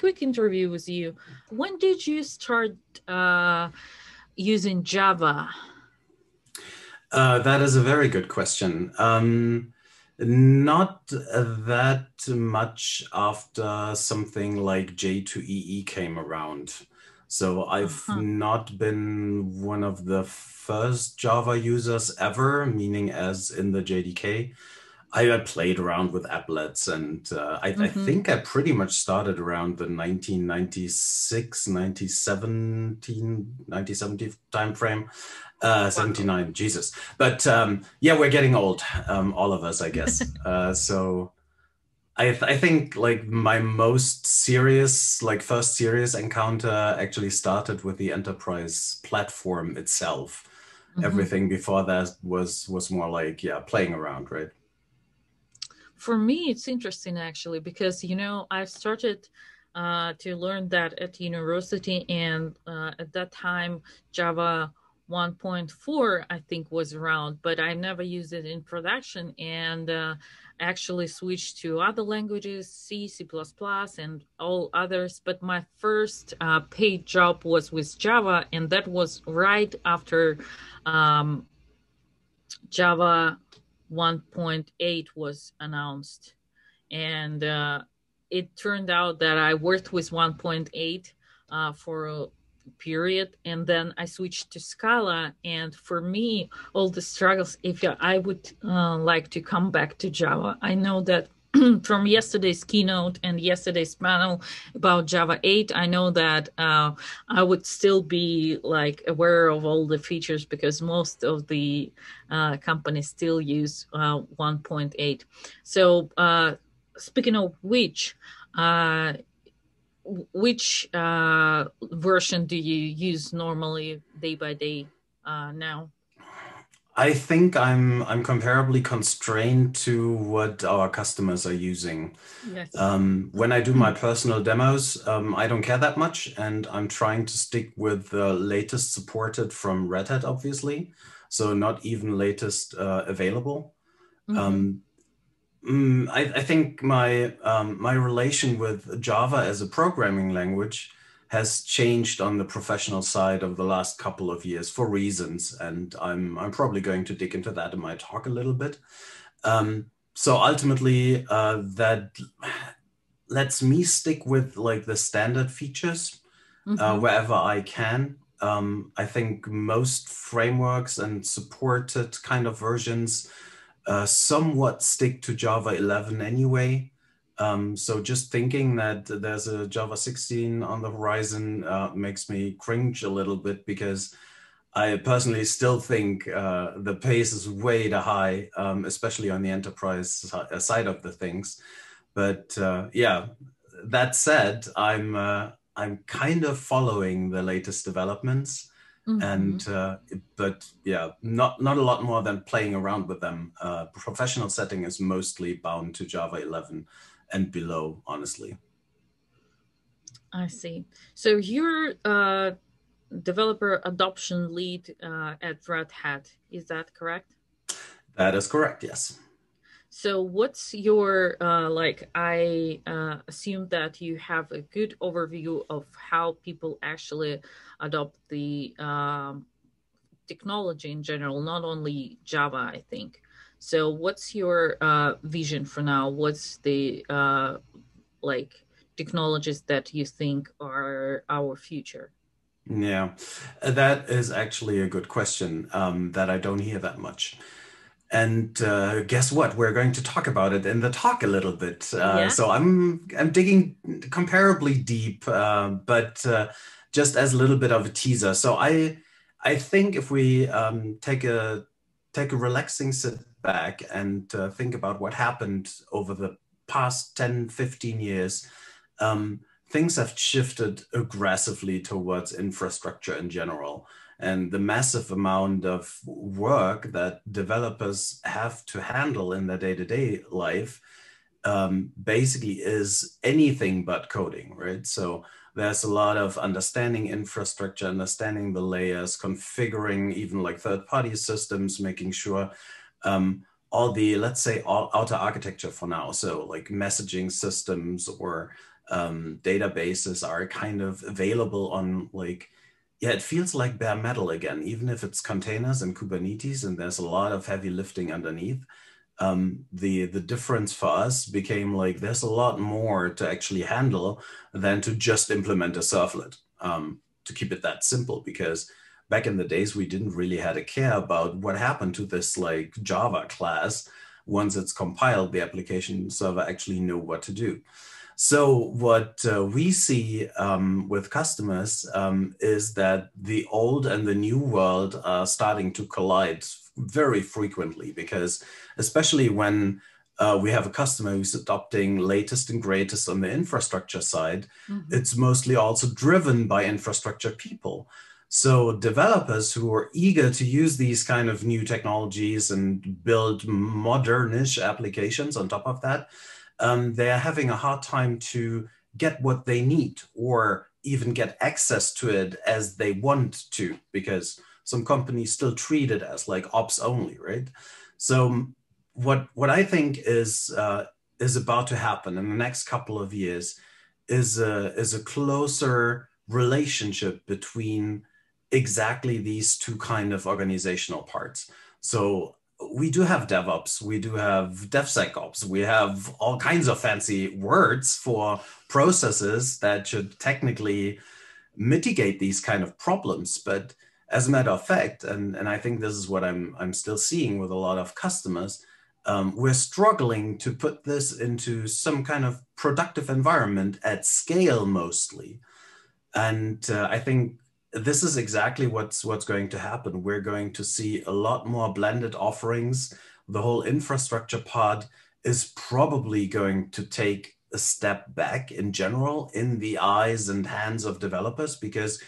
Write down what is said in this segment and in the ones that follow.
quick interview with you. When did you start uh, using Java? Uh, that is a very good question. Um, not that much after something like J2EE came around. So I've uh-huh. not been one of the first Java users ever, meaning as in the JDK. I, I played around with applets and uh, I, mm-hmm. I, think I pretty much started around the 1996, 1917, 1970 timeframe. Uh, 79, Jesus. But um, yeah, we're getting old, um, all of us, I guess. uh, so I, th- I think like my most serious, like first serious encounter actually started with the enterprise platform itself. Mm-hmm. Everything before that was was more like yeah, playing around, right? For me, it's interesting actually because you know I started uh, to learn that at university, and uh, at that time Java 1.4 i think was around but i never used it in production and uh, actually switched to other languages c c++ and all others but my first uh, paid job was with java and that was right after um, java 1.8 was announced. And uh, it turned out that i worked with 1.8 uh, for a period and then i switched to scala. And for me all the struggles if i would uh, like to come back to java i know that from yesterday's keynote and yesterday's panel about java 8 i know that uh, i would still be like aware of all the features because most of the uh, companies still use uh, 1.8 so uh, speaking of which uh, which uh, version do you use normally day by day now? I think I'm I'm comparably constrained to what our customers are using. Yes. Um, when I do my personal demos, um, I don't care that much, and I'm trying to stick with the latest supported from Red Hat, obviously. So not even latest uh, available. Mm-hmm. Um, Mm, I, I, think my um, my relation with Java as a programming language has changed on the professional side of the last couple of years for reasons, and I'm I'm probably going to dig into that in my talk a little bit. Um, so ultimately, uh, that lets me stick with like the standard features uh, mm-hmm. uh, wherever I can. Um, I think most frameworks and supported kind of versions uh, somewhat stick to Java 11 anyway. Um, so just thinking that there's a Java 16 on the horizon uh, makes me cringe a little bit because I personally still think uh, the pace is way too high, um, especially on the enterprise uh, side of the things. But uh, yeah, that said, I'm uh, I'm kind of following the latest developments. Mm-hmm. And uh, but yeah, not not a lot more than playing around with them. Uh, professional setting is mostly bound to Java 11 and below, honestly. I see. So you're a developer adoption lead uh, at Red Hat. Is that correct? That is correct. Yes. So, what's your uh, like? I uh, assume that you have a good overview of how people actually adopt the um, technology in general, not only Java. I think. So, what's your uh, vision for now? What's the uh, like technologies that you think are our future? Yeah, that is actually a good question um, that I don't hear that much. And uh, guess what? We're going to talk about it in the talk a little bit. Uh, yeah. So I'm I'm digging comparably deep, uh, but uh, just as a little bit of a teaser. So I I think if we um, take a take a relaxing sit back and uh, think about what happened over the past 10, 15 years, um, things have shifted aggressively towards infrastructure in general and the massive amount of work that developers have to handle in their day-to-day life um, basically is anything but coding right? So there's a lot of understanding infrastructure understanding the layers configuring even like third-party systems making sure um, all the let's say all outer architecture for now. So like messaging systems or um, databases are kind of available on like yeah it feels like bare metal again even if it's containers and kubernetes and there's a lot of heavy lifting underneath. Um, the the difference for us became like there's a lot more to actually handle than to just implement a servlet um, to keep it that simple because back in the days we didn't really had a care about what happened to this like java class once it's compiled the application server actually knew what to do so what uh, we see um, with customers um, is that the old and the new world are starting to collide very frequently because especially when uh, we have a customer who's adopting latest and greatest on the infrastructure side, mm-hmm. it's mostly also driven by infrastructure people. So developers who are eager to use these kind of new technologies and build modernish applications on top of that, um, they are having a hard time to get what they need or even get access to it as they want to because some companies still treat it as like ops only right? So what what i think is uh, is about to happen in the next couple of years is a is a closer relationship between exactly these two kind of organizational parts so we do have DevOps, we do have DevSecOps, we have all kinds of fancy words for processes that should technically mitigate these kind of problems. But as a matter of fact, and, and I think this is what I'm, I'm still seeing with a lot of customers, um, we're struggling to put this into some kind of productive environment at scale mostly. And uh, I think this is exactly what's what's going to happen. We're going to see a lot more blended offerings. The whole infrastructure pod is probably going to take a step back in general in the eyes and hands of developers because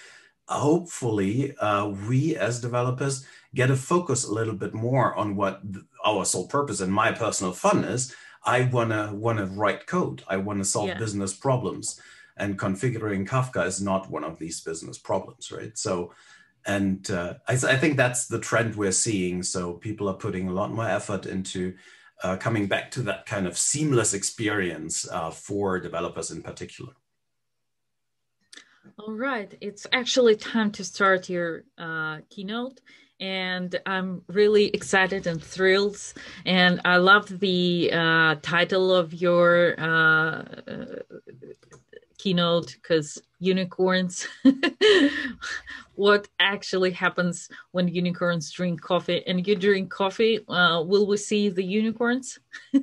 hopefully uh, we as developers get to focus a little bit more on what our sole purpose and my personal fun is. I wanna wanna write code. I wanna solve yeah. business problems and configuring Kafka is not one of these business problems, right? So, and uh, I, I, think that's the trend we're seeing. So people are putting a lot more effort into uh, coming back to that kind of seamless experience uh, for developers in particular. All right, it's actually time to start your uh, keynote and I'm really excited and thrilled. And I love the uh, title of your uh, keynote because unicorns what actually happens when unicorns drink coffee? And you drink coffee uh, will we see the unicorns?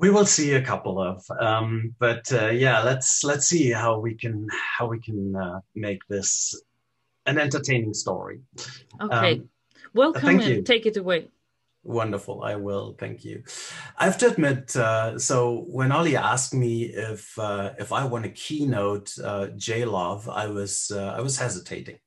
We will see a couple of um, but uh, yeah let's let's see how we can how we can uh, make this an entertaining story. Okay. Um, welcome and you. take it away Wonderful. I will. Thank you. I have to admit, uh, so when Ali asked me if uh, if I want a keynote uh, JLove, I was uh, I was hesitating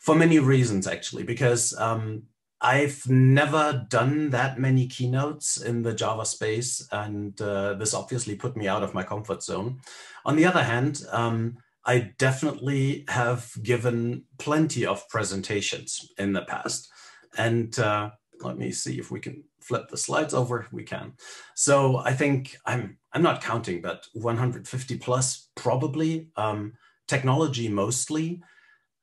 for many reasons actually, because um, I've never done that many keynotes in the Java space, and uh, this obviously put me out of my comfort zone. On the other hand, um, I definitely have given plenty of presentations in the past, and uh, let me see if we can flip the slides over. We can. So I think I'm I'm not counting, but 150 plus probably. Um, technology mostly.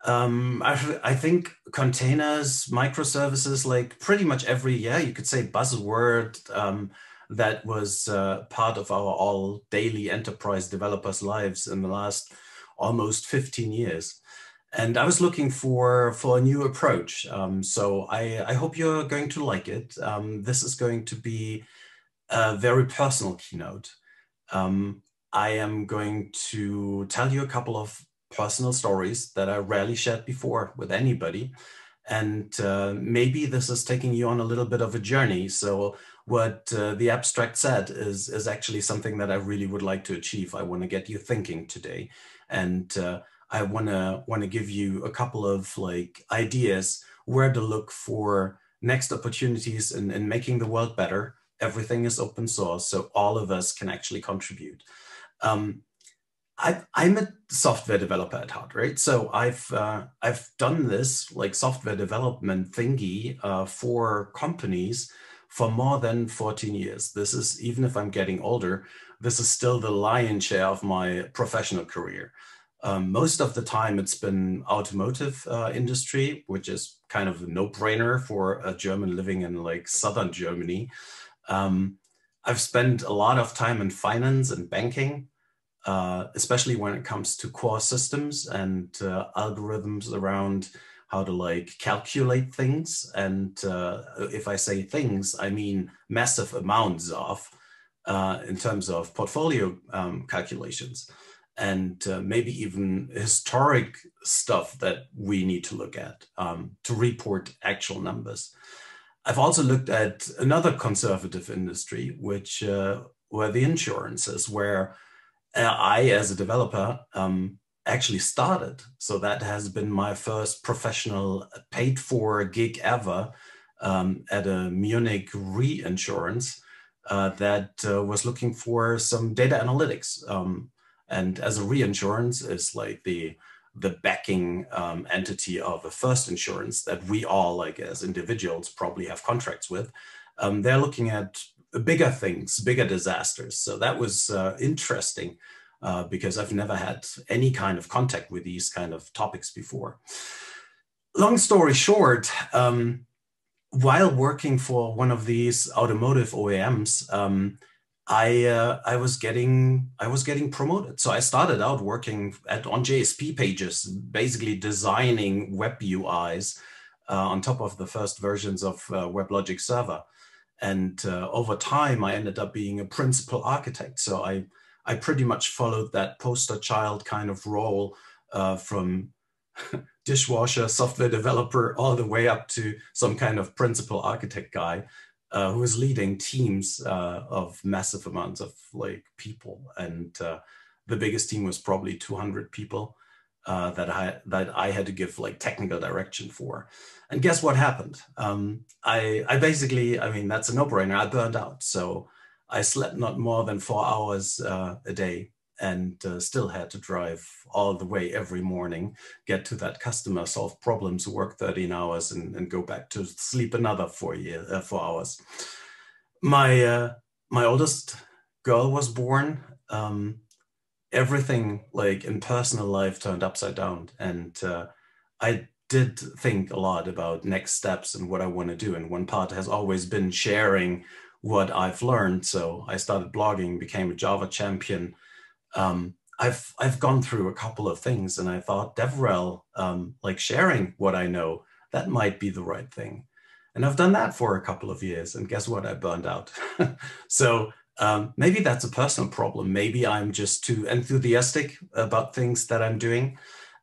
Um, I, I think containers, microservices, like pretty much every yeah, you could say buzzword um, that was uh, part of our all daily enterprise developers' lives in the last almost 15 years and I was looking for for a new approach. Um, so I, I hope you're going to like it. Um, this is going to be a very personal keynote. Um, I am going to tell you a couple of personal stories that I rarely shared before with anybody. And uh, maybe this is taking you on a little bit of a journey. So what uh, the abstract said is, is actually something that I really would like to achieve. I want to get you thinking today. And uh, I want to give you a couple of like ideas where to look for next opportunities in, in making the world better. Everything is open source, so all of us can actually contribute. Um, I, am a software developer at heart, right? So I've uh, I've done this like software development thingy uh, for companies for more than 14 years. This is, even if I'm getting older, this is still the lion's share of my professional career. Um, most of the time it's been automotive uh, industry, which is kind of a no-brainer for a German living in like Southern Germany. Um, I've spent a lot of time in finance and banking, uh, especially when it comes to core systems and uh, algorithms around how to like calculate things. And uh, if I say things, I mean massive amounts of uh, in terms of portfolio um, calculations and uh, maybe even historic stuff that we need to look at um, to report actual numbers. I've also looked at another conservative industry, which uh, were the insurances, where I, as a developer, um, actually started. So that has been my first professional paid for gig ever um, at a Munich reinsurance uh, that uh, was looking for some data analytics. Um, and as a reinsurance is like the the backing um, entity of a first insurance that we all like as individuals probably have contracts with. Um, they're looking at bigger things, bigger disasters. So that was uh, interesting uh, because I've never had any kind of contact with these kind of topics before. Long story short, um, while working for one of these automotive OEMs, um, I uh, I was getting I was getting promoted. So I started out working at on JSP pages, basically designing web UIs uh, on top of the first versions of uh, WebLogic Server. And uh, over time, I ended up being a principal architect. So I I pretty much followed that poster child kind of role uh, from dishwasher software developer all the way up to some kind of principal architect guy uh, who was leading teams uh, of massive amounts of like people, and uh, the biggest team was probably 200 people uh, that I that I had to give like technical direction for. And guess what happened? Um, I I basically, I mean, that's a no-brainer. I burned out, so I slept not more than four hours uh, a day and uh, still had to drive all the way every morning, get to that customer, solve problems, work 13 hours and, and go back to sleep another four, year, uh, four hours. My, uh, my oldest girl was born. Um, everything like in personal life turned upside down. And uh, I did think a lot about next steps and what I want to do. And one part has always been sharing what I've learned. So I started blogging, became a Java champion, um, I've I've gone through a couple of things, and I thought DevRel, um, like sharing what I know, that might be the right thing. And I've done that for a couple of years, and guess what? I burned out. so um, maybe that's a personal problem. Maybe I'm just too enthusiastic about things that I'm doing.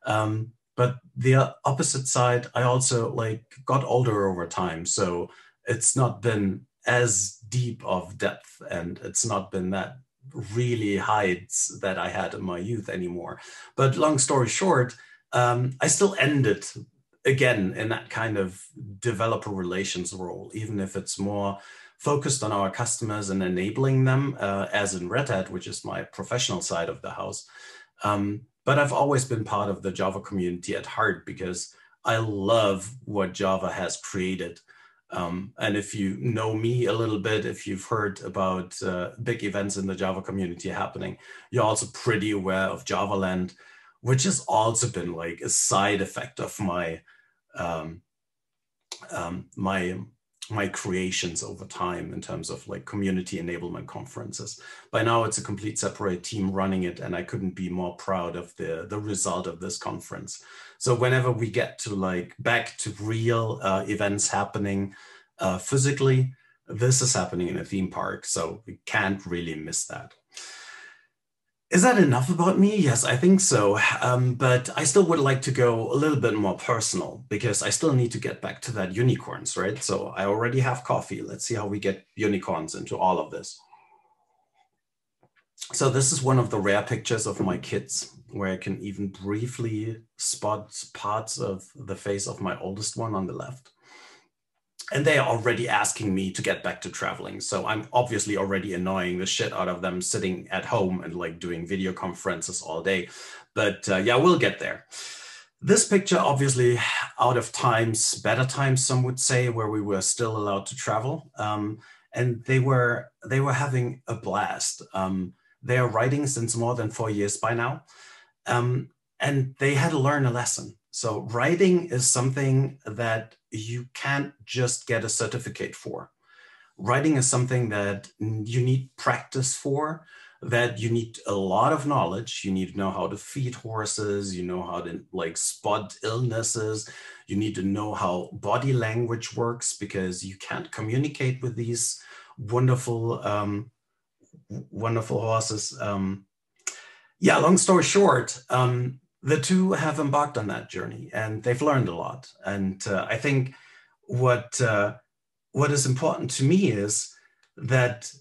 Um, but the opposite side, I also like got older over time, so it's not been as deep of depth, and it's not been that really hides that I had in my youth anymore. But long story short, um, I still ended again in that kind of developer relations role, even if it's more focused on our customers and enabling them, uh, as in Red Hat, which is my professional side of the house. Um, but I've always been part of the Java community at heart because I love what Java has created. Um, and if you know me a little bit, if you've heard about uh, big events in the Java community happening, you're also pretty aware of JavaLand, which has also been like a side effect of my um, um, my my creations over time in terms of like community enablement conferences. By now, it's a complete separate team running it, and I couldn't be more proud of the the result of this conference. So whenever we get to like back to real uh, events happening uh, physically, this is happening in a theme park, so we can't really miss that. Is that enough about me? Yes, I think so. Um, but I still would like to go a little bit more personal because I still need to get back to that unicorns, right? So I already have coffee. Let's see how we get unicorns into all of this. So this is one of the rare pictures of my kids where I can even briefly spot parts of the face of my oldest one on the left. And they are already asking me to get back to traveling. So I'm obviously already annoying the shit out of them sitting at home and like doing video conferences all day. But uh, yeah, we'll get there. this picture, obviously, out of times, better times, some would say, where we were still allowed to travel, um, and they were they were having a blast. Um, they are riding since more than four years by now, um, and they had to learn a lesson. So writing is something that you can't just get a certificate for. Writing is something that you need practice for that you need a lot of knowledge. You need to know how to feed horses, you know how to like spot illnesses, you need to know how body language works because you can't communicate with these wonderful, um, wonderful horses. Um, yeah, long story short, um, the two have embarked on that journey and they've learned a lot. And uh, I think what uh, what is important to me is that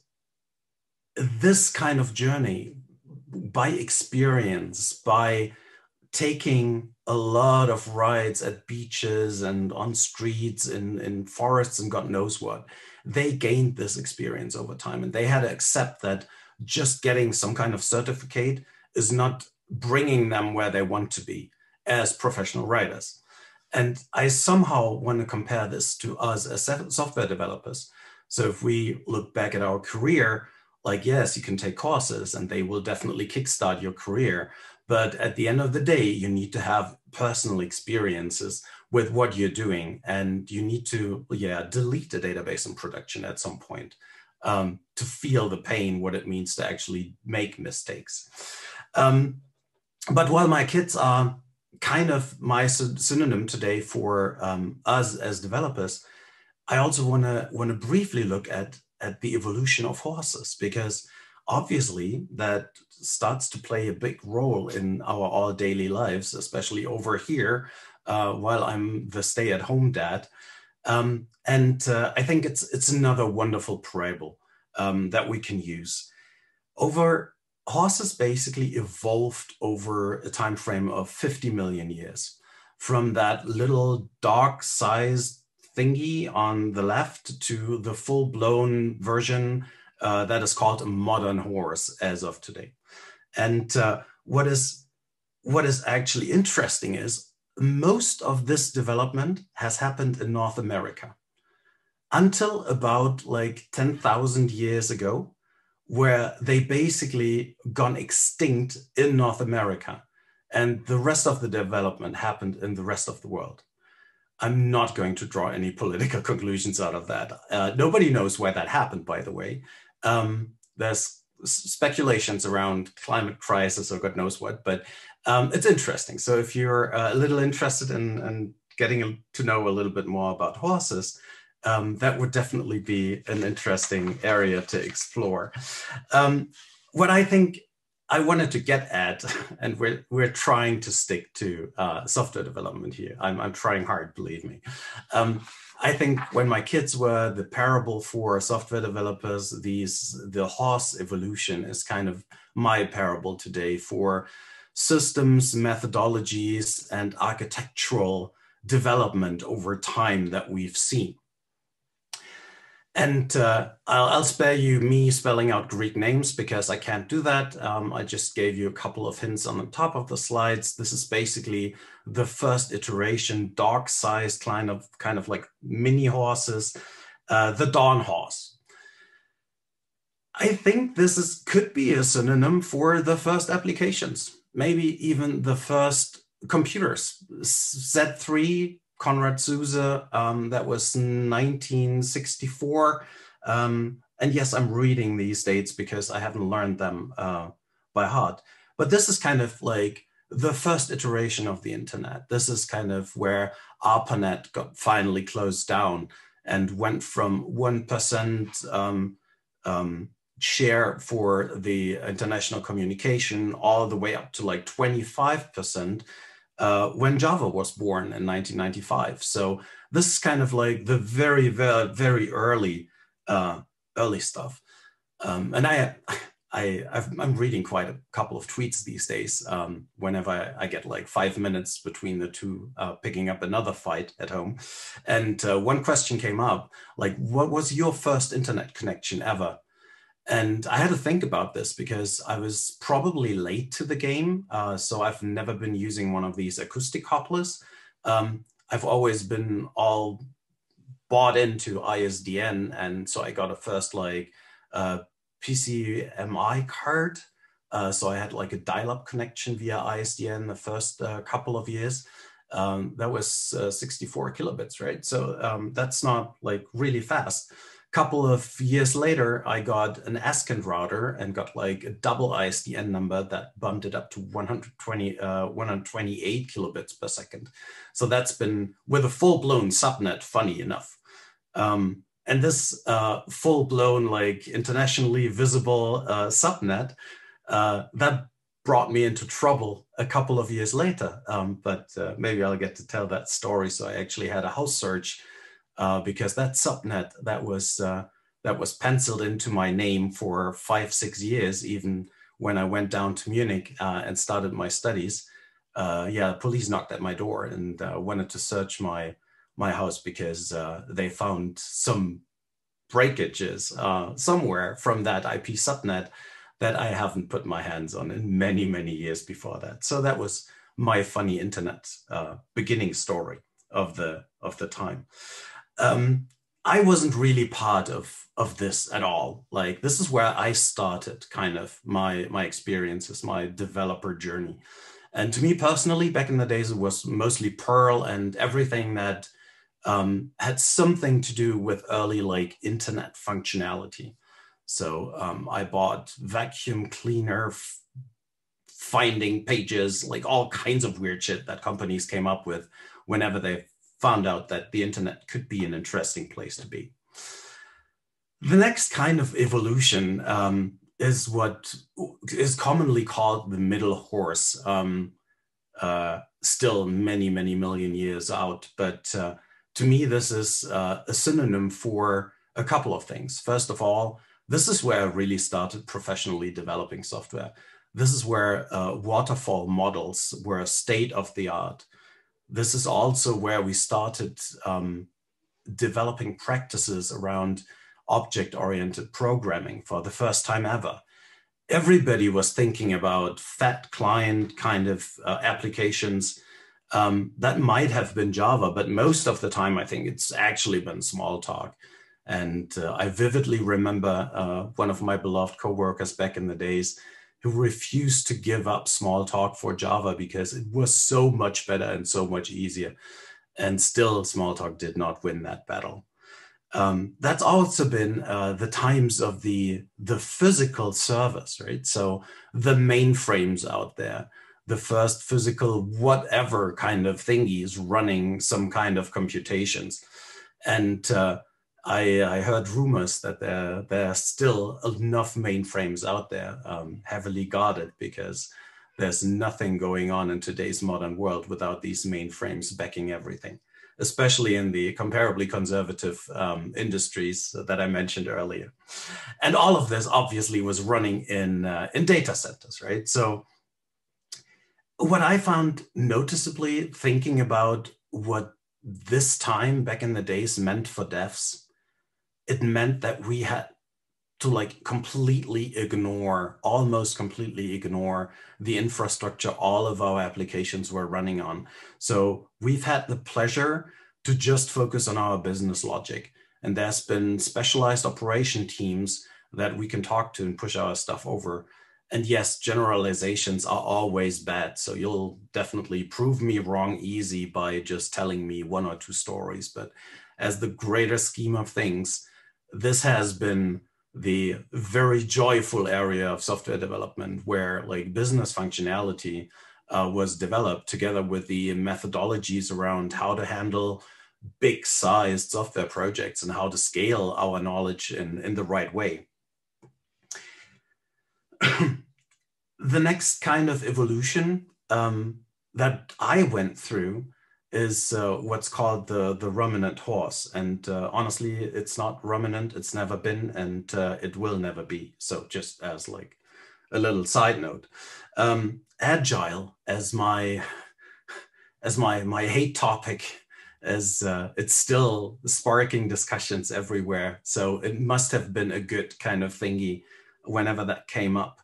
this kind of journey by experience, by taking a lot of rides at beaches and on streets in, in forests and God knows what, they gained this experience over time. And they had to accept that just getting some kind of certificate is not bringing them where they want to be as professional writers. And I somehow want to compare this to us as software developers. So if we look back at our career, like, yes, you can take courses and they will definitely kickstart your career. But at the end of the day, you need to have personal experiences with what you're doing. And you need to, yeah, delete the database in production at some point um, to feel the pain, what it means to actually make mistakes. Um, but while my kids are kind of my synonym today for um, us as developers, I also want to want to briefly look at at the evolution of horses because obviously that starts to play a big role in our all daily lives, especially over here uh, while I'm the stay-at-home dad. Um, and uh, I think it's it's another wonderful parable um, that we can use. Over horses basically evolved over a time frame of 50 million years from that little dog-sized thingy on the left to the full-blown version uh, that is called a modern horse as of today. And uh, what is what is actually interesting is most of this development has happened in North America until about like 10,000 years ago, where they basically gone extinct in North America. And the rest of the development happened in the rest of the world. I'm not going to draw any political conclusions out of that. Uh, nobody knows why that happened, by the way. Um, there's speculations around climate crisis or God knows what, but um, it's interesting. So if you're uh, a little interested in, in, getting to know a little bit more about horses, um, that would definitely be an interesting area to explore. Um, what I think I wanted to get at, and we're we're trying to stick to uh, software development here. I'm I'm trying hard, believe me. Um, I think when my kids were the parable for software developers, these the horse evolution is kind of my parable today for systems, methodologies, and architectural development over time that we've seen. And uh, I'll, I'll, spare you me spelling out Greek names because I can't do that. Um, I just gave you a couple of hints on the top of the slides. This is basically the first iteration, dog-sized kind of kind of like mini horses, uh, the Dawn horse. I think this is could be a synonym for the first applications, maybe even the first computers. Z3 Konrad Zuse. Um, that was 1964. Um, and yes, I'm reading these dates because I haven't learned them uh, by heart. But this is kind of like the first iteration of the internet. This is kind of where ARPANET got finally closed down and went from 1% um, um, share for the international communication all the way up to like 25% uh, when Java was born in 1995. So this is kind of like the very, very, very early, uh, early stuff. Um, and I, I, i am reading quite a couple of tweets these days. Um, whenever I, I, get like five minutes between the two, uh, picking up another fight at home, and uh, one question came up, like, "What was your first internet connection ever?" And I had to think about this because I was probably late to the game. Uh, so I've never been using one of these acoustic couplers. Um, I've always been all bought into ISDN. And so I got a first like uh, PCMI card. Uh, so I had like a dial-up connection via ISDN the first uh, couple of years. Um, that was uh, 64 kilobits, right? So um, that's not like really fast couple of years later, I got an ASCII router and got like a double ISDN number that bumped it up to 120, uh, 128 kilobits per second. So that's been with a full-blown subnet, funny enough. Um, and this uh, full-blown, like internationally visible uh, subnet, uh, that brought me into trouble a couple of years later. Um, but uh, maybe I'll get to tell that story. So I actually had a house search uh, because that subnet that was uh, that was penciled into my name for five six years, even when I went down to Munich uh, and started my studies. Uh, yeah, police knocked at my door and uh, wanted to search my my house because they found some breakages somewhere from that IP subnet that I haven't put my hands on in many many years before that. So that was my funny internet beginning story of the of the time um, I wasn't really part of of this at all. Like this is where I started, kind of my my experiences, my developer journey. And to me personally, back in the days, it was mostly Perl and everything that um, had something to do with early like internet functionality. So um, I bought vacuum cleaner, finding pages, like all kinds of weird shit that companies came up with whenever they found out that the internet could be an interesting place to be. The next kind of evolution um, is what is commonly called the middle horse. Um, uh, still many, many million years out. But uh, to me, this is uh, a synonym for a couple of things. First of all, this is where I really started professionally developing software. This is where uh, waterfall models were state of the art this is also where we started um, developing practices around object oriented programming for the first time ever. Everybody was thinking about fat client kind of uh, applications. Um, that might have been Java, but most of the time, I think it's actually been Smalltalk. And uh, I vividly remember uh, one of my beloved coworkers back in the days who refused to give up Smalltalk for Java because it was so much better and so much easier. And still, Smalltalk did not win that battle. Um, that's also been uh, the times of the the physical servers, right? So the mainframes out there, the first physical whatever kind of thingies running some kind of computations, and uh, I, I heard rumors that there, there are still enough mainframes out there um, heavily guarded because there's nothing going on in today's modern world without these mainframes backing everything, especially in the comparably conservative um, industries that I mentioned earlier. And all of this obviously was running in, uh, in data centers, right? So what I found noticeably thinking about what this time back in the days meant for devs it meant that we had to like completely ignore, almost completely ignore the infrastructure all of our applications were running on. So we've had the pleasure to just focus on our business logic. And there's been specialized operation teams that we can talk to and push our stuff over. And yes, generalizations are always bad. So you'll definitely prove me wrong easy by just telling me one or two stories. But as the greater scheme of things, this has been the very joyful area of software development where like business functionality uh, was developed together with the methodologies around how to handle big sized software projects and how to scale our knowledge in, in the right way. the next kind of evolution um, that I went through is uh, what's called the the ruminant horse and uh, honestly it's not ruminant it's never been and uh, it will never be so just as like a little side note um, agile as my as my my hate topic as uh, it's still sparking discussions everywhere. So it must have been a good kind of thingy whenever that came up.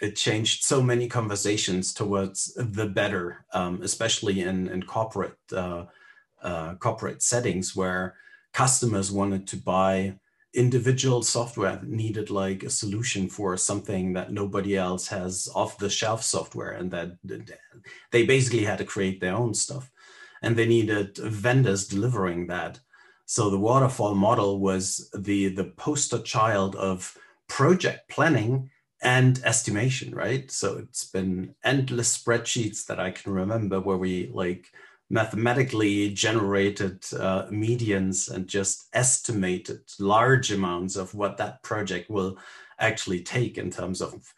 It changed so many conversations towards the better, um, especially in, in corporate uh, uh, corporate settings where customers wanted to buy individual software that needed like a solution for something that nobody else has off the shelf software and that they basically had to create their own stuff and they needed vendors delivering that. So the waterfall model was the, the poster child of project planning and estimation, right? So it's been endless spreadsheets that I can remember where we like mathematically generated uh, medians and just estimated large amounts of what that project will actually take in terms of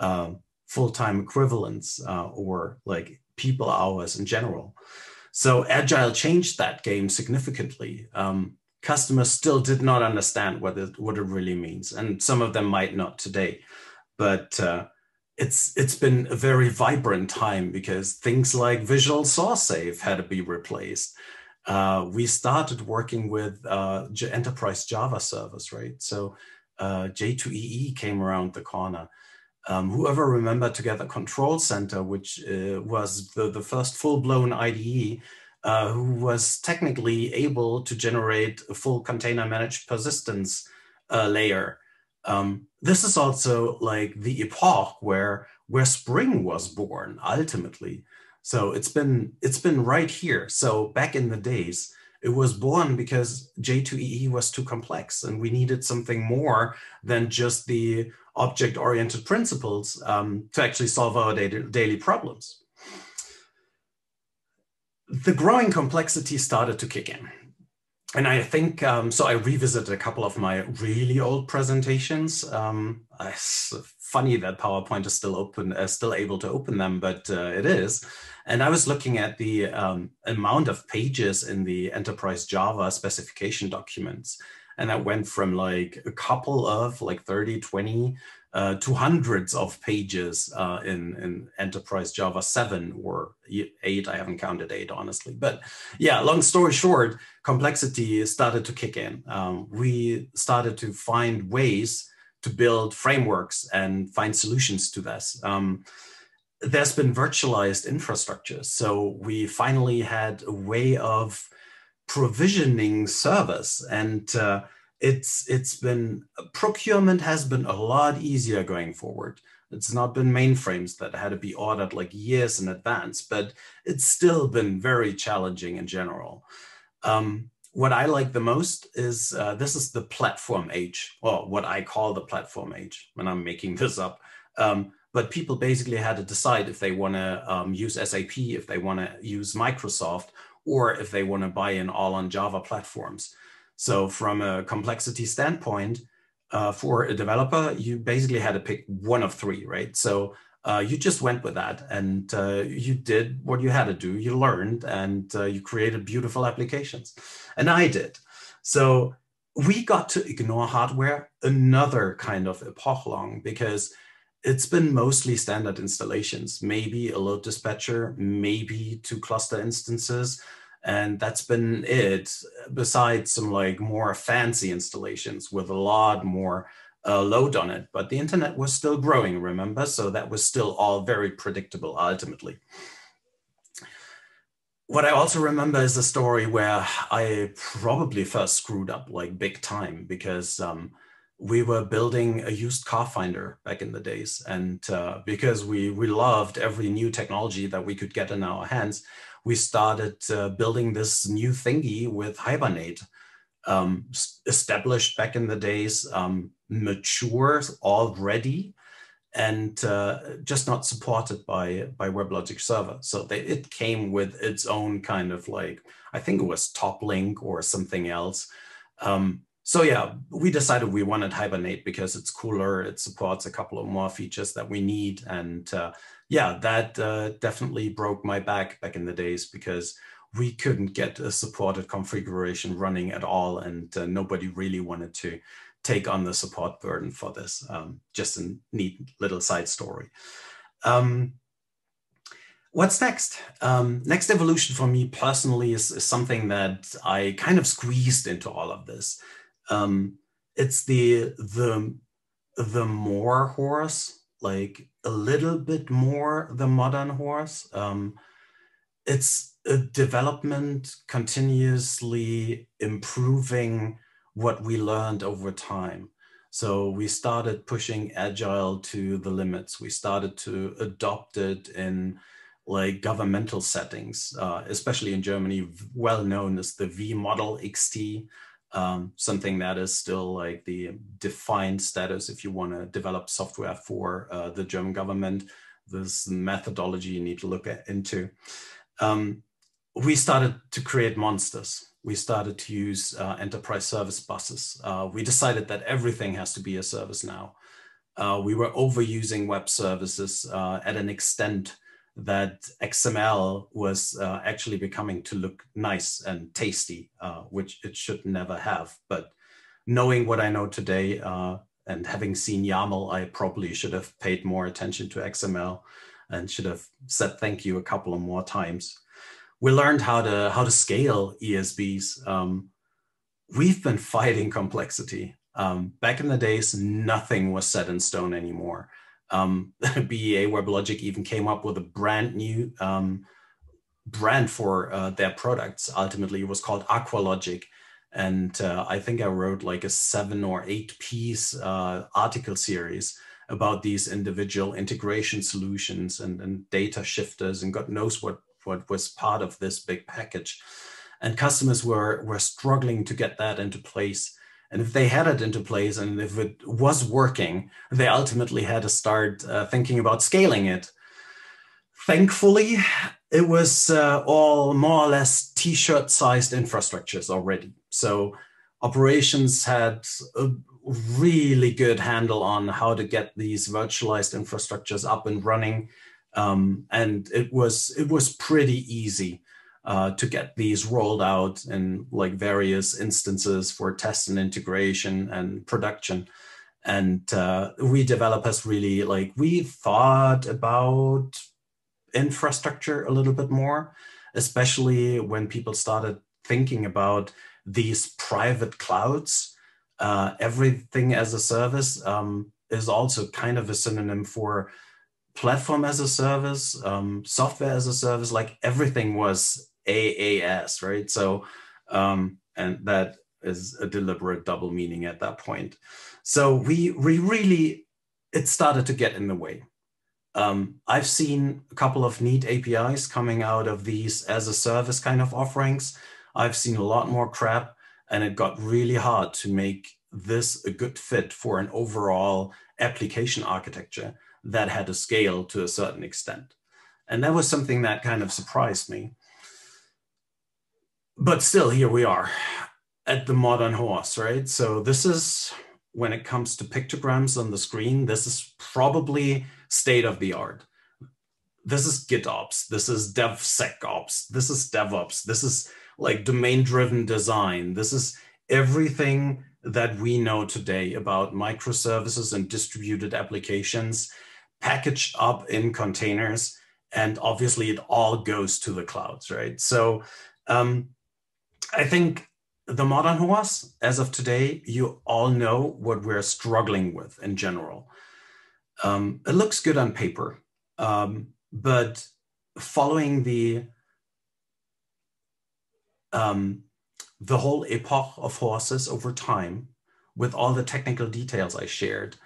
uh, full-time equivalents uh, or like people hours in general. So Agile changed that game significantly. Um, customers still did not understand what it, what it really means. And some of them might not today, but uh, it's it's been a very vibrant time because things like Visual Source Safe had to be replaced. Uh, we started working with uh, enterprise Java servers, right? So uh, J2EE came around the corner. Um, whoever remembered Together Control Center, which uh, was the, the first full-blown IDE, uh, who was technically able to generate a full container managed persistence uh, layer. Um, this is also like the epoch where where Spring was born ultimately. So it's been it's been right here. So back in the days, it was born because J2EE was too complex and we needed something more than just the object-oriented principles um, to actually solve our daily problems. The growing complexity started to kick in. And I think, um, so I revisited a couple of my really old presentations. Um, it's funny that PowerPoint is still open, uh, still able to open them, but uh, it is. And I was looking at the um, amount of pages in the enterprise Java specification documents. And that went from like a couple of like 30, 20 uh, to hundreds of pages uh, in, in Enterprise Java 7 or 8. I haven't counted 8, honestly. But yeah, long story short, complexity started to kick in. Um, we started to find ways to build frameworks and find solutions to this. Um, there's been virtualized infrastructure. So we finally had a way of provisioning servers and uh, it's it's been procurement has been a lot easier going forward. It's not been mainframes that had to be ordered like years in advance, but it's still been very challenging in general. Um, what I like the most is uh, this is the platform age, or what I call the platform age when I'm making this up. Um, but people basically had to decide if they want to um, use SAP, if they want to use Microsoft, or if they want to buy in all on Java platforms. So from a complexity standpoint, uh, for a developer, you basically had to pick one of three, right? So uh, you just went with that and uh, you did what you had to do. You learned and uh, you created beautiful applications. And I did. So we got to ignore hardware another kind of epoch long because it's been mostly standard installations, maybe a load dispatcher, maybe two cluster instances, and that's been it besides some like more fancy installations with a lot more uh, load on it. But the internet was still growing remember? So that was still all very predictable ultimately. What i also remember is a story where i probably first screwed up like big time because um, we were building a used car finder back in the days. And uh, because we we loved every new technology that we could get in our hands we started uh, building this new thingy with Hibernate, um, established back in the days, um, mature already, and uh, just not supported by by WebLogic Server. So they, it came with its own kind of like I think it was TopLink or something else. Um, so yeah, we decided we wanted Hibernate because it's cooler. It supports a couple of more features that we need, and uh, yeah, that uh, definitely broke my back back in the days because we couldn't get a supported configuration running at all, and uh, nobody really wanted to take on the support burden for this. Um, just a neat little side story. Um, What's next? Um, next evolution for me personally is, is, something that I kind of squeezed into all of this. Um, it's the the the more horse, like a little bit more the modern horse. Um, it's a development continuously improving what we learned over time. So we started pushing agile to the limits. We started to adopt it in like governmental settings, uh, especially in Germany, well known as the V model XT, um, something that is still like the defined status if you want to develop software for uh, the German government. This methodology you need to look at, into. Um, we started to create monsters. We started to use uh, enterprise service buses. Uh, we decided that everything has to be a service now. Uh, we were overusing web services uh, at an extent that XML was uh, actually becoming to look nice and tasty, uh, which it should never have. But knowing what I know today uh, and having seen YAML, I probably should have paid more attention to XML and should have said thank you a couple of more times. We learned how to how to scale ESBs. Um, we've been fighting complexity. Um, back in the days, nothing was set in stone anymore um, BEA WebLogic even came up with a brand new um, brand for uh, their products. Ultimately, it was called Aqualogic. And uh, I think I wrote like a seven or eight piece uh, article series about these individual integration solutions and, and data shifters and God knows what, what was part of this big package. And customers were, were struggling to get that into place. And if they had it into place and if it was working, they ultimately had to start uh, thinking about scaling it. Thankfully, it was uh, all more or less t shirt sized infrastructures already. So operations had a really good handle on how to get these virtualized infrastructures up and running. Um, and it was it was pretty easy uh, to get these rolled out in like various instances for test and integration and production. And uh, we developers really like, we thought about infrastructure a little bit more, especially when people started thinking about these private clouds. Uh, everything as a service um, is also kind of a synonym for platform as a service, um, software as a service, like everything was AAS, right? So, um, and that is a deliberate double meaning at that point. So we, we really, it started to get in the way. Um, I've seen a couple of neat APIs coming out of these as a service kind of offerings. I've seen a lot more crap, and it got really hard to make this a good fit for an overall application architecture that had to scale to a certain extent. And that was something that kind of surprised me but still, here we are at the modern horse, right? So this is when it comes to pictograms on the screen, this is probably state of the art. This is GitOps, this is DevSecOps, this is DevOps, this is like domain driven design. This is everything that we know today about microservices and distributed applications packaged up in containers. And obviously, it all goes to the clouds, right? So, um, I think the modern horse, as of today, you all know what we're struggling with in general. Um, it looks good on paper, um, but following the um, the whole epoch of horses over time, with all the technical details I shared,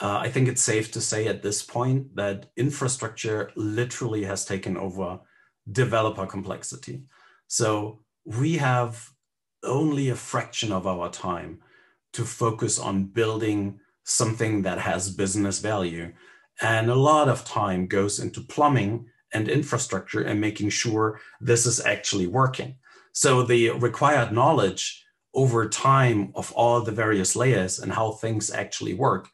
uh, I think it's safe to say at this point that infrastructure literally has taken over developer complexity. So we have only a fraction of our time to focus on building something that has business value. And a lot of time goes into plumbing and infrastructure and making sure this is actually working. So the required knowledge over time of all the various layers and how things actually work,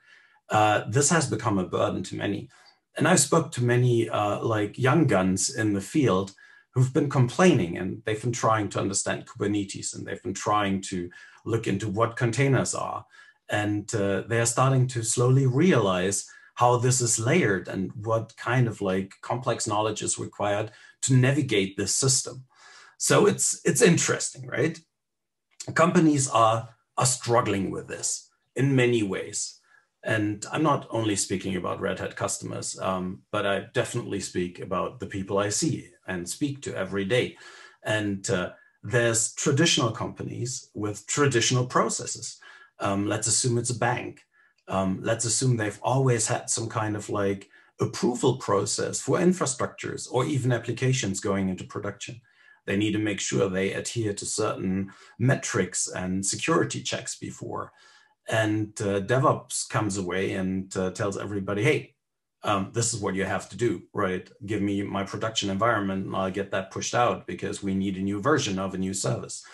uh, this has become a burden to many. And I spoke to many uh, like young guns in the field who've been complaining and they've been trying to understand Kubernetes and they've been trying to look into what containers are. And uh, they're starting to slowly realize how this is layered and what kind of like complex knowledge is required to navigate this system. So it's it's interesting, right? Companies are are struggling with this in many ways. And I'm not only speaking about Red Hat customers, um, but I definitely speak about the people I see and speak to every day. And uh, there's traditional companies with traditional processes. Um, let's assume it's a bank. Um, let's assume they've always had some kind of like approval process for infrastructures or even applications going into production. They need to make sure they adhere to certain metrics and security checks before. And uh, DevOps comes away and uh, tells everybody, hey, um, this is what you have to do, right? Give me my production environment and I'll get that pushed out because we need a new version of a new service.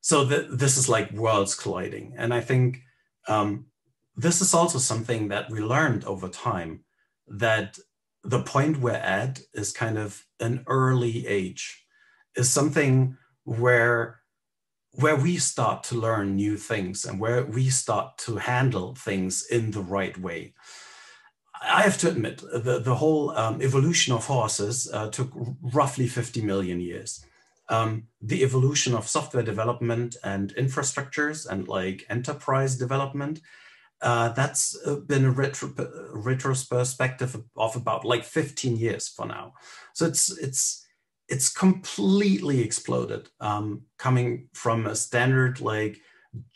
So th- this is like worlds colliding. And I think um, this is also something that we learned over time that the point we're at is kind of an early age, is something where where we start to learn new things and where we start to handle things in the right way. I have to admit, the, the whole um, evolution of horses uh, took roughly 50 million years. Um, the evolution of software development and infrastructures and like enterprise development, uh, that's uh, been a retro, retrospective of about like 15 years for now. So it's, it's, it's completely exploded um, coming from a standard like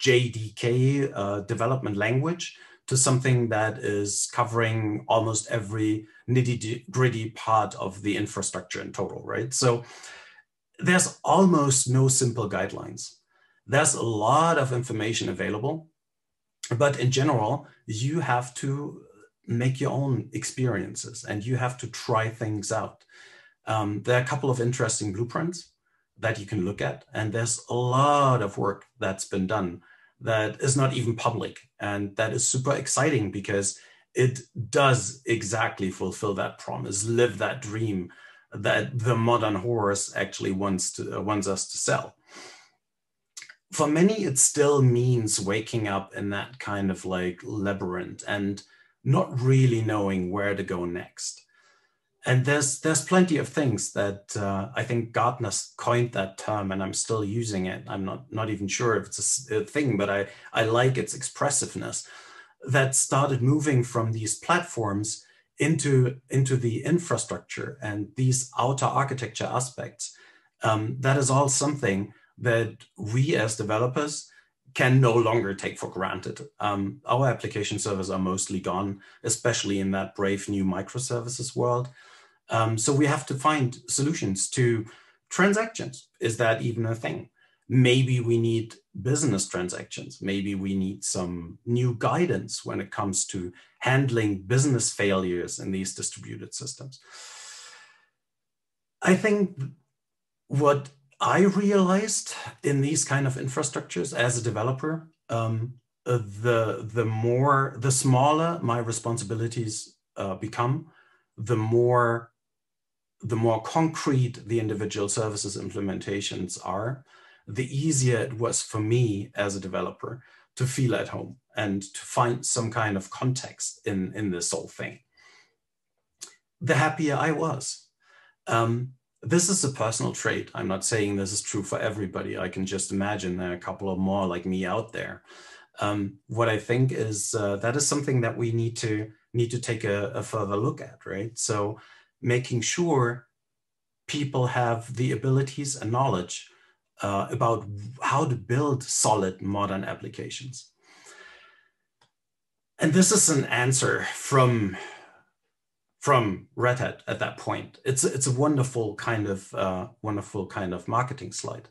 JDK uh, development language to something that is covering almost every nitty gritty part of the infrastructure in total, right? So there's almost no simple guidelines. There's a lot of information available, but in general, you have to make your own experiences and you have to try things out. Um, there are a couple of interesting blueprints that you can look at, and there's a lot of work that's been done that is not even public. And that is super exciting because it does exactly fulfill that promise, live that dream that the modern horse actually wants to uh, wants us to sell. For many, it still means waking up in that kind of like labyrinth and not really knowing where to go next and there's there's plenty of things that uh, I think Gartner's coined that term, and I'm still using it. I'm not not even sure if it's a, a, thing, but I I like its expressiveness. That started moving from these platforms into into the infrastructure and these outer architecture aspects. Um, that is all something that we as developers can no longer take for granted. Um, our application servers are mostly gone, especially in that brave new microservices world. Um, so we have to find solutions to transactions. Is that even a thing? Maybe we need business transactions. Maybe we need some new guidance when it comes to handling business failures in these distributed systems. I think what I realized in these kind of infrastructures as a developer, um, uh, the the more the smaller my responsibilities uh, become, the more the more concrete the individual services implementations are, the easier it was for me as a developer to feel at home and to find some kind of context in, in this whole thing. The happier I was. Um, this is a personal trait. I'm not saying this is true for everybody. I can just imagine there are a couple of more like me out there. Um, what I think is uh, that is something that we need to need to take a, a further look at, right? So making sure people have the abilities and knowledge uh, about how to build solid modern applications. And this is an answer from, from Red Hat at that point. It's, it's a wonderful kind of uh, wonderful kind of marketing slide.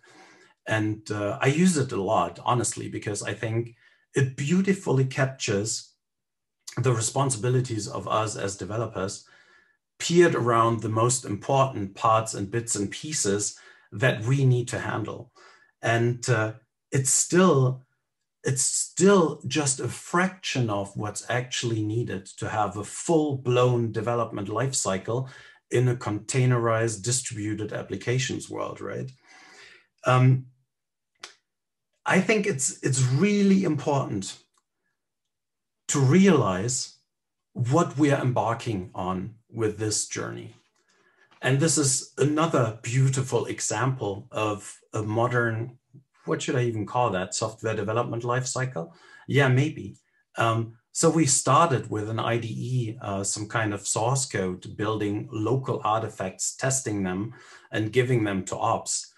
And uh, I use it a lot, honestly, because I think it beautifully captures the responsibilities of us as developers peered around the most important parts and bits and pieces that we need to handle. And uh, it's still it's still just a fraction of what's actually needed to have a full-blown development life cycle in a containerized distributed applications world, right? Um, I think it's it's really important to realize what we are embarking on with this journey. And this is another beautiful example of a modern, what should I even call that, software development lifecycle? Yeah, maybe. Um, so we started with an IDE, uh, some kind of source code, building local artifacts, testing them, and giving them to ops.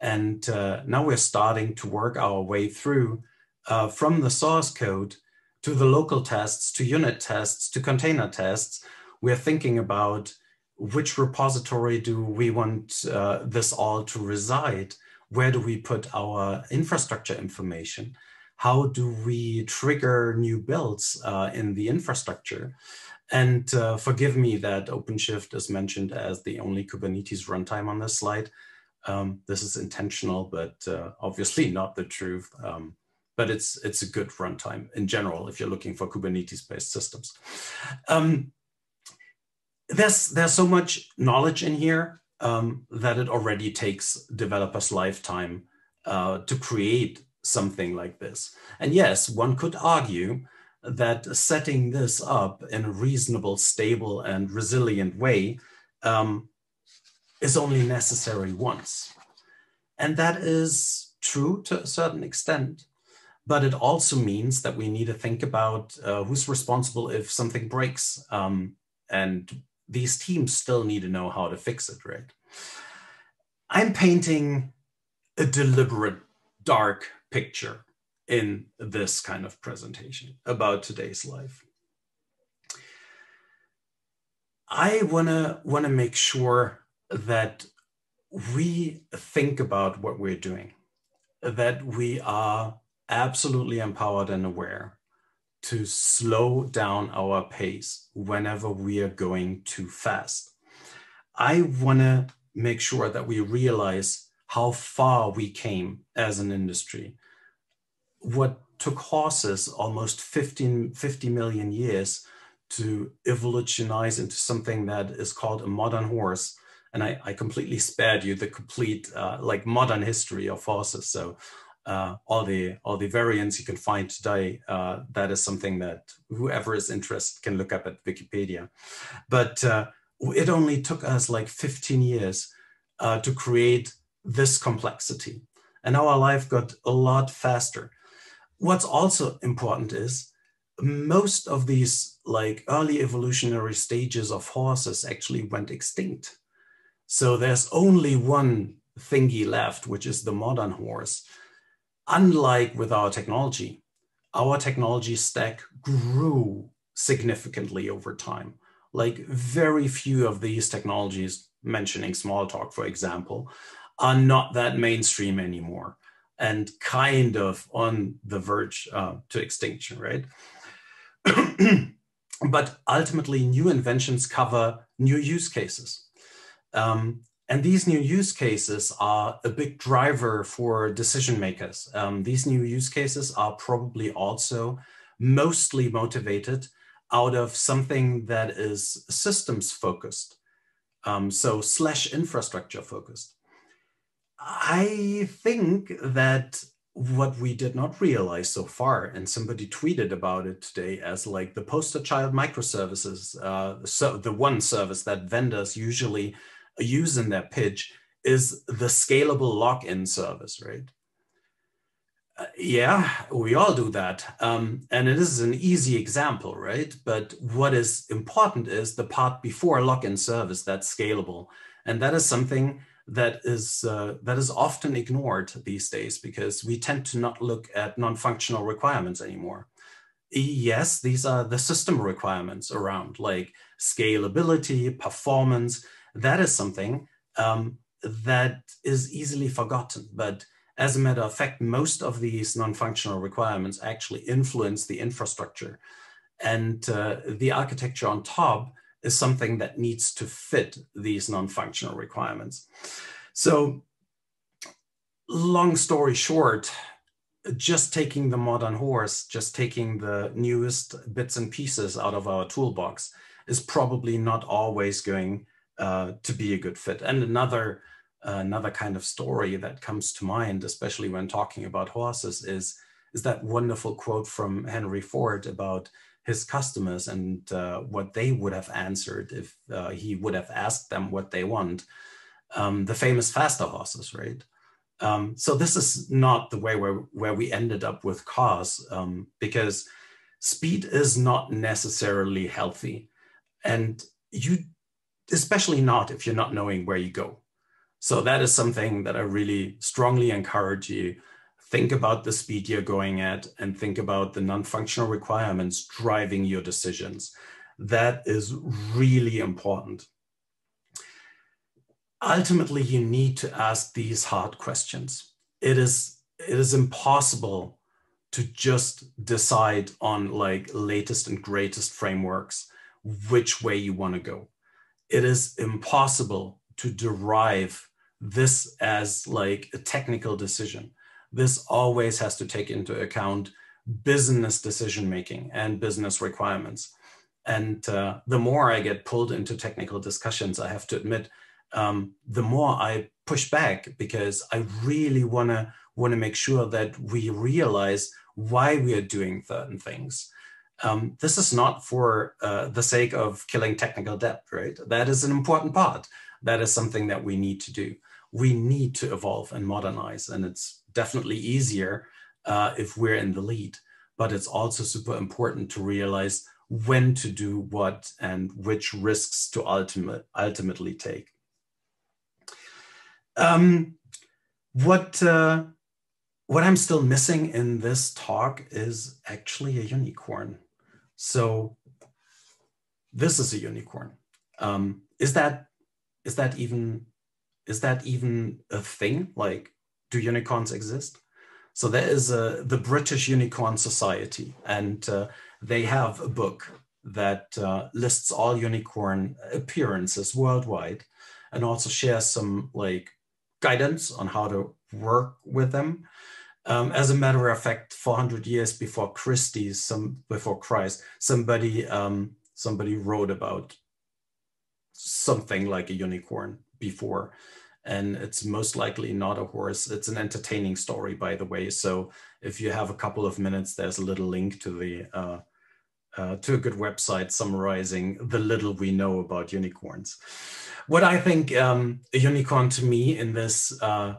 And uh, now we're starting to work our way through uh, from the source code to the local tests, to unit tests, to container tests. We're thinking about which repository do we want uh, this all to reside? Where do we put our infrastructure information? How do we trigger new builds uh, in the infrastructure? And uh, forgive me that OpenShift is mentioned as the only Kubernetes runtime on this slide. Um, this is intentional, but uh, obviously not the truth. Um, but it's it's a good runtime in general if you're looking for Kubernetes-based systems. Um, there's there's so much knowledge in here um, that it already takes developers' lifetime uh, to create something like this. And yes, one could argue that setting this up in a reasonable, stable, and resilient way um, is only necessary once. And that is true to a certain extent. But it also means that we need to think about uh, who's responsible if something breaks. Um, and these teams still need to know how to fix it, right? I'm painting a deliberate dark picture in this kind of presentation about today's life. I wanna wanna make sure that we think about what we're doing, that we are absolutely empowered and aware to slow down our pace whenever we are going too fast. I want to make sure that we realize how far we came as an industry. What took horses almost 15, 50 million years to evolutionize into something that is called a modern horse. And I, I completely spared you the complete uh, like modern history of horses. So uh, all the all the variants you can find today. Uh, that is something that whoever is interested can look up at Wikipedia. But uh, it only took us like 15 years uh, to create this complexity, and our life got a lot faster. What's also important is most of these like early evolutionary stages of horses actually went extinct. So there's only one thingy left, which is the modern horse unlike with our technology, our technology stack grew significantly over time. Like very few of these technologies, mentioning Smalltalk, for example, are not that mainstream anymore and kind of on the verge uh, to extinction, right? but ultimately, new inventions cover new use cases. Um, and these new use cases are a big driver for decision makers. Um, these new use cases are probably also mostly motivated out of something that is systems focused. Um, so slash infrastructure focused. I think that what we did not realize so far, and somebody tweeted about it today as like the poster child microservices, uh, so the one service that vendors usually use in their pitch is the scalable lock-in service, right? Uh, yeah, we all do that. Um, and it is an easy example, right? But what is important is the part before lock-in service that's scalable. And that is something that is, uh, that is often ignored these days because we tend to not look at non-functional requirements anymore. Yes, these are the system requirements around like scalability, performance, that is something um, that is easily forgotten. But as a matter of fact, most of these non-functional requirements actually influence the infrastructure. And uh, the architecture on top is something that needs to fit these non-functional requirements. So long story short, just taking the modern horse, just taking the newest bits and pieces out of our toolbox is probably not always going uh, to be a good fit. And another uh, another kind of story that comes to mind, especially when talking about horses, is is that wonderful quote from Henry Ford about his customers and uh, what they would have answered if uh, he would have asked them what they want. Um, the famous faster horses, right? Um, so this is not the way where, where we ended up with cars um, because speed is not necessarily healthy. And you, especially not if you're not knowing where you go. So that is something that I really strongly encourage you. Think about the speed you're going at and think about the non-functional requirements driving your decisions. That is really important. Ultimately, you need to ask these hard questions. It is, it is impossible to just decide on like latest and greatest frameworks which way you want to go. It is impossible to derive this as like a technical decision. This always has to take into account business decision making and business requirements. And uh, the more I get pulled into technical discussions, I have to admit, um, the more I push back because I really want to want to make sure that we realize why we are doing certain things. Um, this is not for uh, the sake of killing technical debt, right? That is an important part. That is something that we need to do we need to evolve and modernize. And it's definitely easier uh, if we're in the lead. But it's also super important to realize when to do what and which risks to ultimate, ultimately take. Um, what, uh, what I'm still missing in this talk is actually a unicorn. So this is a unicorn. Um, is that is that even is that even a thing? Like, do unicorns exist? So there is a, the British Unicorn Society, and uh, they have a book that uh, lists all unicorn appearances worldwide, and also shares some like guidance on how to work with them. Um, as a matter of fact, 400 years before some before Christ, somebody um, somebody wrote about something like a unicorn before and it's most likely not a horse. It's an entertaining story, by the way. So if you have a couple of minutes, there's a little link to the uh, uh, to a good website summarizing the little we know about unicorns. What I think um, a unicorn to me in this uh,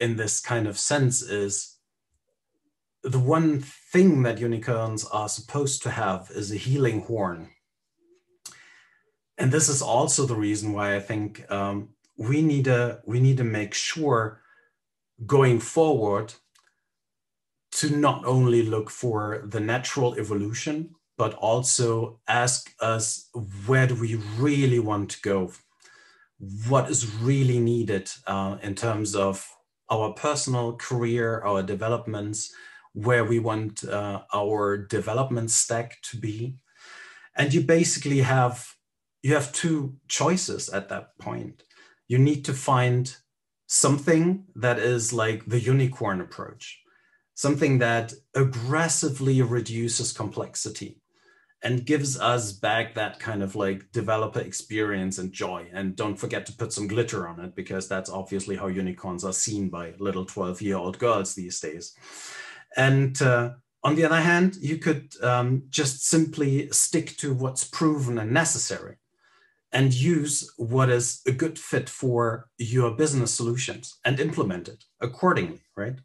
in this kind of sense is the one thing that unicorns are supposed to have is a healing horn. And this is also the reason why I think um, we need to we need to make sure going forward to not only look for the natural evolution but also ask us where do we really want to go what is really needed uh, in terms of our personal career our developments where we want uh, our development stack to be and you basically have you have two choices at that point you need to find something that is like the unicorn approach, something that aggressively reduces complexity and gives us back that kind of like developer experience and joy. And don't forget to put some glitter on it because that's obviously how unicorns are seen by little 12 year old girls these days. And uh, on the other hand, you could um, just simply stick to what's proven and necessary and use what is a good fit for your business solutions and implement it accordingly, right?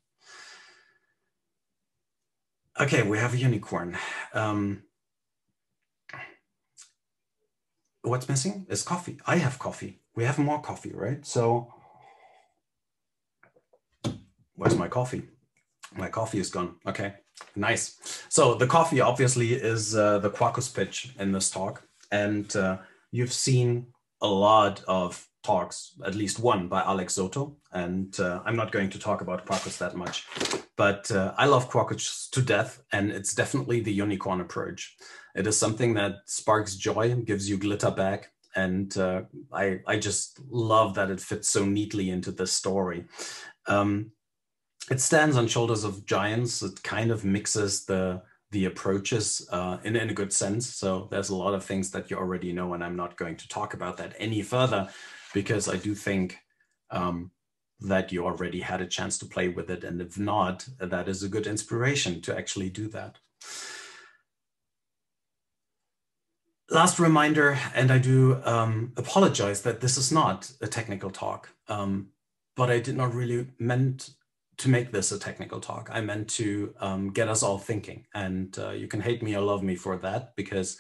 Okay, we have a unicorn. Um, what's missing is coffee. I have coffee. We have more coffee, right? So where's my coffee? My coffee is gone. Okay, nice. So the coffee obviously is uh, the Quarkus pitch in this talk. And uh, you've seen a lot of talks, at least one by Alex Soto, and uh, I'm not going to talk about Quarkus that much, but uh, I love Quarkus to death, and it's definitely the unicorn approach. It is something that sparks joy, gives you glitter back, and uh, I, I just love that it fits so neatly into this story. Um, it stands on shoulders of giants. It kind of mixes the the approaches uh, in, in a good sense. So there's a lot of things that you already know, and I'm not going to talk about that any further because I do think um, that you already had a chance to play with it. And if not, that is a good inspiration to actually do that. last reminder, and I do um, apologize that this is not a technical talk, um, but I did not really meant to make this a technical talk. I meant to um, get us all thinking, and uh, you can hate me or love me for that because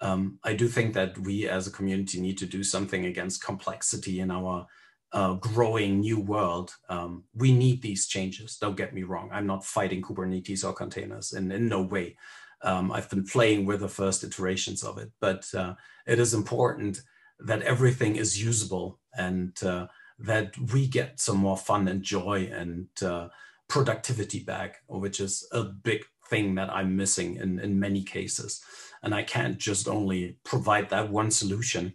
um, I do think that we as a community need to do something against complexity in our uh, growing new world. Um, we need these changes. Don't get me wrong. I'm not fighting Kubernetes or containers in, in no way. Um, I've been playing with the first iterations of it, but uh, it is important that everything is usable and uh, that we get some more fun and joy and uh, productivity back, which is a big thing that I'm missing in, in many cases. And I can't just only provide that one solution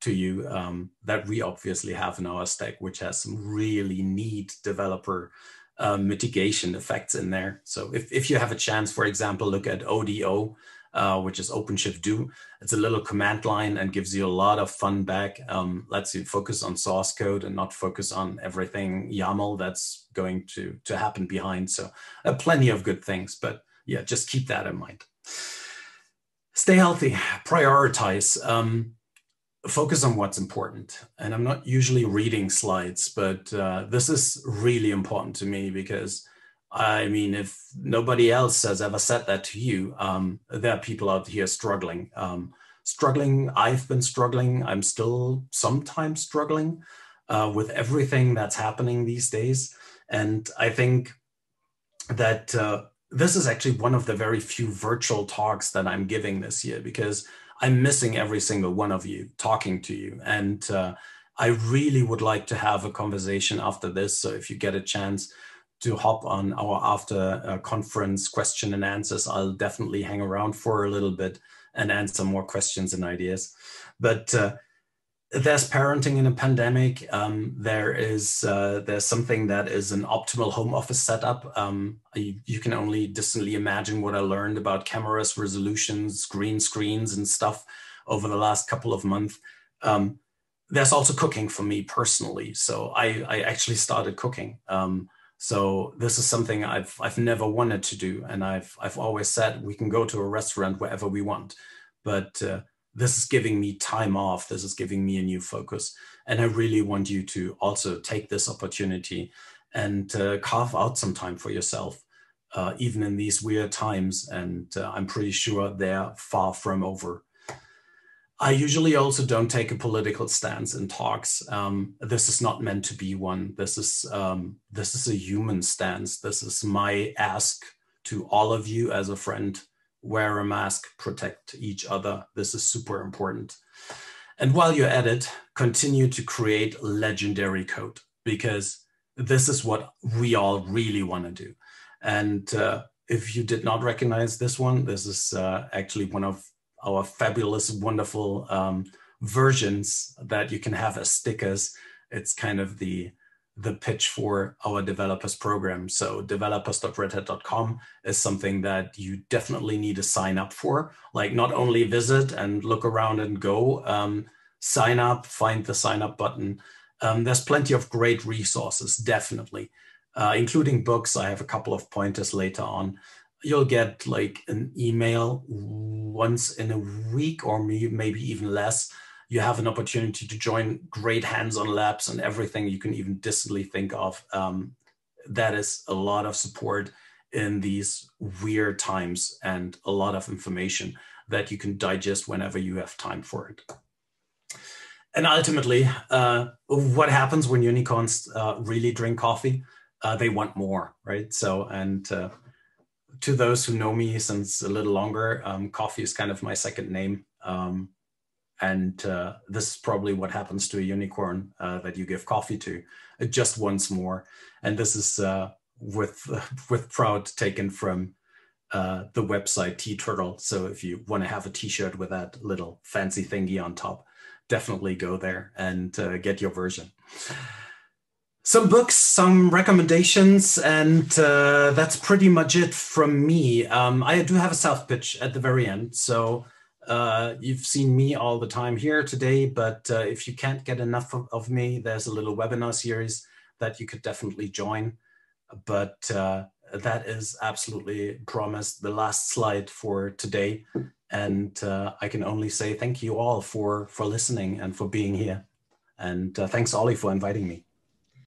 to you um, that we obviously have in our stack, which has some really neat developer uh, mitigation effects in there. So if, if you have a chance, for example, look at ODO, uh, which is OpenShift Do. It's a little command line and gives you a lot of fun back. Um, lets you focus on source code and not focus on everything YAML that's going to, to happen behind. So uh, plenty of good things, but yeah, just keep that in mind. Stay healthy, prioritize, um, focus on what's important. And I'm not usually reading slides, but uh, this is really important to me because I mean, if nobody else has ever said that to you, um, there are people out here struggling. Um, struggling, I've been struggling. I'm still sometimes struggling uh, with everything that's happening these days. And I think that uh, this is actually one of the very few virtual talks that I'm giving this year because I'm missing every single one of you talking to you. And uh, I really would like to have a conversation after this. So if you get a chance, to hop on our after uh, conference question and answers. I'll definitely hang around for a little bit and answer more questions and ideas. But uh, there's parenting in a pandemic. Um, there is uh, there's something that is an optimal home office setup. Um, you, you, can only distantly imagine what I learned about cameras, resolutions, green screens, and stuff over the last couple of months. Um, there's also cooking for me personally. So I, I actually started cooking. Um, so this is something I've I've never wanted to do, and I've I've always said we can go to a restaurant wherever we want, but uh, this is giving me time off. This is giving me a new focus, and I really want you to also take this opportunity and uh, carve out some time for yourself, uh, even in these weird times. And uh, I'm pretty sure they're far from over. I usually also don't take a political stance in talks. Um, this is not meant to be one. This is um, this is a human stance. This is my ask to all of you as a friend: wear a mask, protect each other. This is super important. And while you're at it, continue to create legendary code because this is what we all really want to do. And uh, if you did not recognize this one, this is uh, actually one of our fabulous, wonderful um, versions that you can have as stickers. It's kind of the the pitch for our developers program. So developers.redhat.com is something that you definitely need to sign up for. Like not only visit and look around and go, um, sign up, find the sign up button. Um, there's plenty of great resources, definitely, uh, including books. I have a couple of pointers later on you'll get like an email once in a week or maybe even less. You have an opportunity to join great hands-on labs and everything you can even distantly think of. Um, that is a lot of support in these weird times and a lot of information that you can digest whenever you have time for it. And ultimately uh, what happens when unicorns uh, really drink coffee? Uh, they want more right? So and uh, to those who know me since a little longer, um, coffee is kind of my second name. Um, and uh, this is probably what happens to a unicorn uh, that you give coffee to, uh, just once more. And this is uh, with with proud taken from uh, the website TeeTurtle. So if you want to have a T-shirt with that little fancy thingy on top, definitely go there and uh, get your version some books, some recommendations, and uh, that's pretty much it from me. Um, I do have a self pitch at the very end, so uh, you've seen me all the time here today. But uh, if you can't get enough of, of, me, there's a little webinar series that you could definitely join. But uh, that is absolutely promised the last slide for today. And uh, I can only say thank you all for for listening and for being here. And uh, thanks, Ollie, for inviting me.